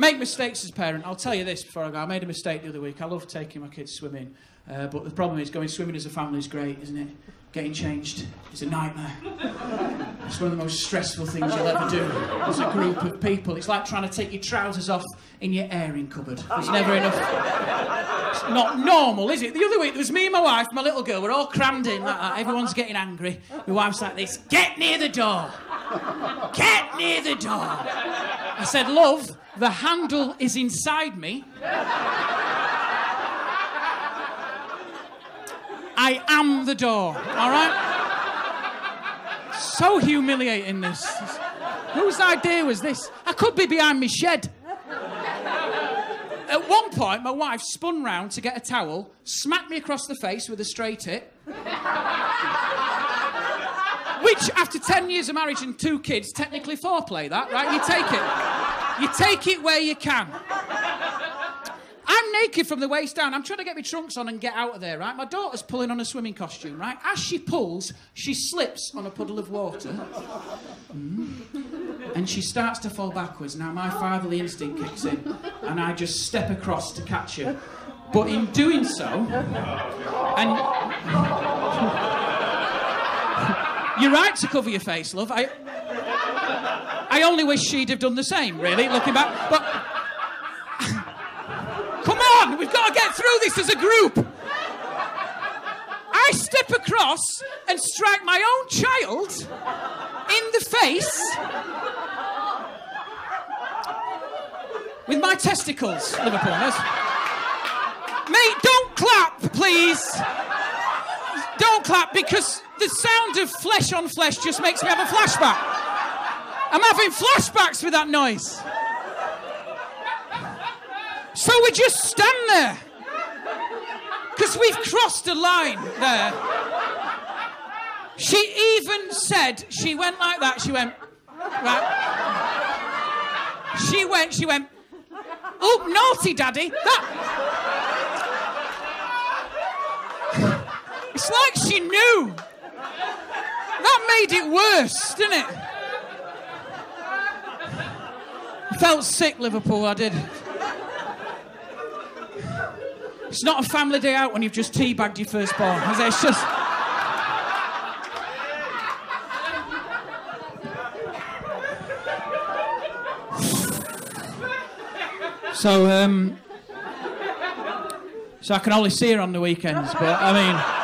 Make mistakes as parent. I'll tell you this before I go. I made a mistake the other week. I love taking my kids swimming, uh, but the problem is going swimming as a family is great, isn't it? Getting changed is a nightmare. It's one of the most stressful things you'll ever do as a group of people. It's like trying to take your trousers off in your airing cupboard. It's never enough. It's not normal, is it? The other week, there was me and my wife, my little girl, we're all crammed in like that. Everyone's getting angry. My wife's like this Get near the door! Get near the door! I said, Love, the handle is inside me. I am the door, all right? So humiliating, this. Whose idea was this? I could be behind my shed. At one point, my wife spun round to get a towel, smacked me across the face with a straight hit. Which, after 10 years of marriage and two kids, technically foreplay, that, right? You take it. You take it where you can. I'm naked from the waist down. I'm trying to get my trunks on and get out of there, right? My daughter's pulling on a swimming costume, right? As she pulls, she slips on a puddle of water. Mm. And she starts to fall backwards. Now, my fatherly instinct kicks in, and I just step across to catch her. But in doing so, and. You're right to cover your face, love. I, I only wish she'd have done the same, really, looking back. But come on, we've got to get through this as a group. I step across and strike my own child in the face with my testicles, Liverpoolers. Mate, don't clap, please. Don't clap because the sound of flesh on flesh just makes me have a flashback. I'm having flashbacks with that noise. So we just stand there. Because we've crossed a line there. She even said, she went like that, she went, right. She went, she went, oh, naughty daddy. That. It's like she knew. That made it worse, didn't it? Felt sick, Liverpool, I did. It's not a family day out when you've just teabagged your firstborn. It's just. So, um, so I can only see her on the weekends, but I mean.